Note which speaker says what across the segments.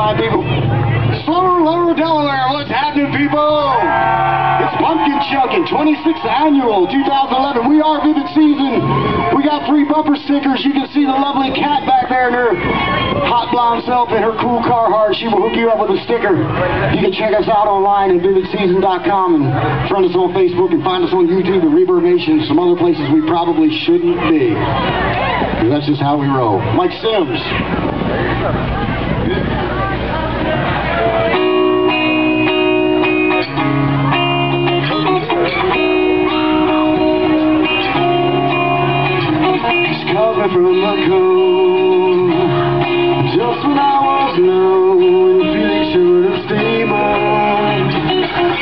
Speaker 1: fine people. Lower Delaware, what's happening, people? It's Punkin Chunkin, 26th Annual 2011. We are Vivid Season. We got three bumper stickers. You can see the lovely cat back there in her hot blonde self and her cool Carhartt. She will hook you up with a sticker. You can check us out online at vividseason.com and friend us on Facebook and find us on YouTube and Reverb Nation, some other places we probably shouldn't be. That's just how we roll. Mike Sims. My cold. Just when I was and feeling sure stable,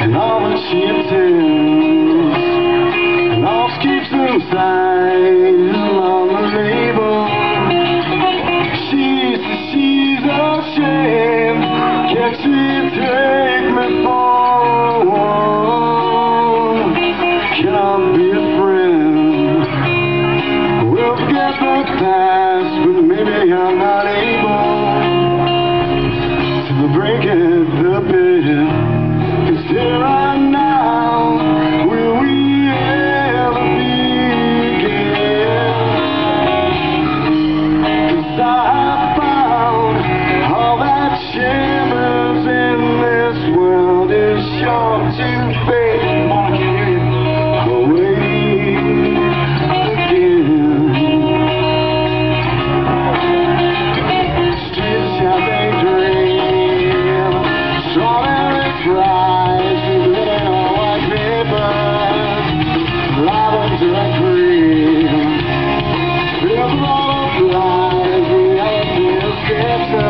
Speaker 1: and all that she intends, and all keeps inside the label. She's she's ashamed. Can't she The past, but maybe I'm not able to break it the bit. Cause here and now, will we ever begin? Cause I found all that shimmers in this world is sure to Fill all of life,